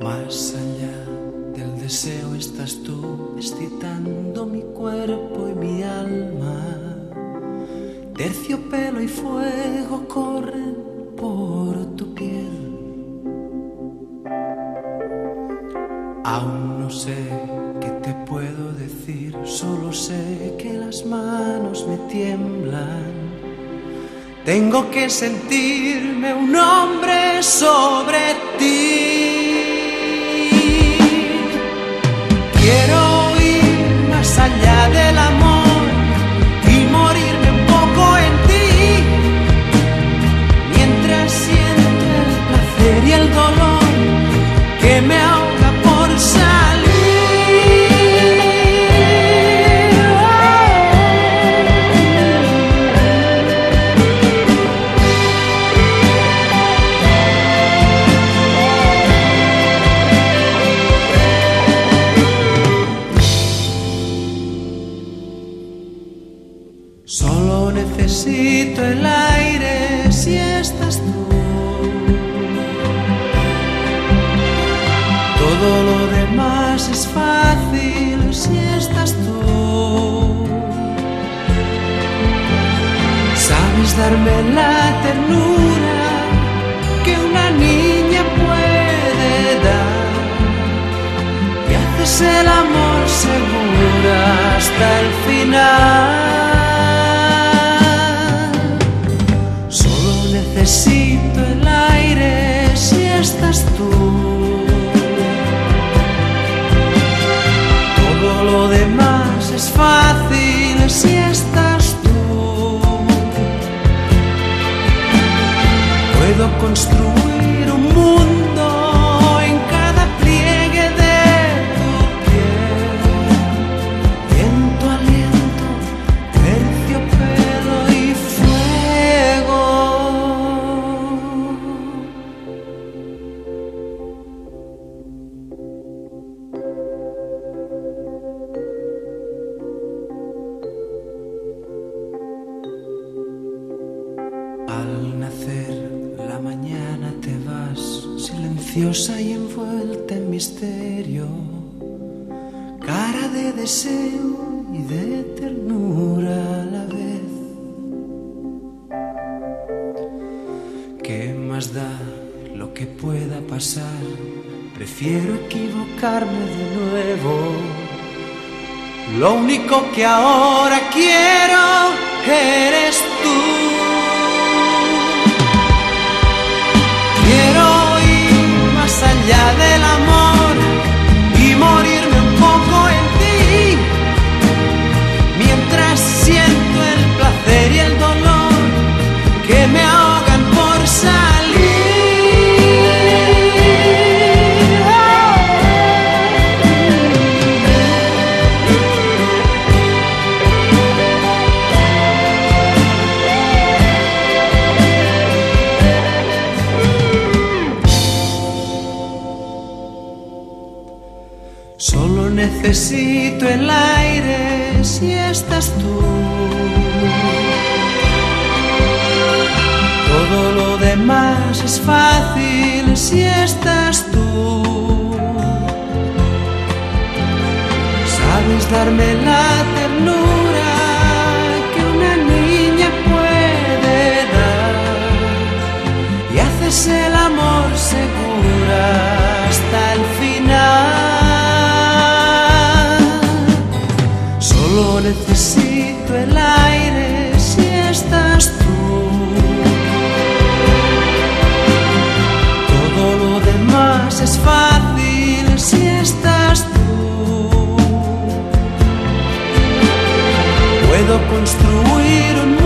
Más allá del deseo estás tú, excitando mi cuerpo y mi alma. Terciopelo y fuego corren por tu piel. Aún no sé qué te puedo decir, solo sé que las manos me tiemblan. Tengo que sentirme un hombre sobre ti. Quiero ir más allá del necesito el aire si estás tú. Todo lo demás es fácil si estás tú. Sabes darme la ternura que una niña puede dar y haces el amor seguro hasta el final. Necesito el aire si estás tú. Todo lo demás es fácil si estás tú. Puedo construir silenciosa y envuelta en misterio, cara de deseo y de ternura a la vez. ¿Qué más da lo que pueda pasar? Prefiero equivocarme de nuevo. Lo único que ahora quiero eres tú. Necesito el aire si estás tú. Todo lo demás es fácil si estás tú. Sabes darme la ternura que una niña puede dar y haces el construir un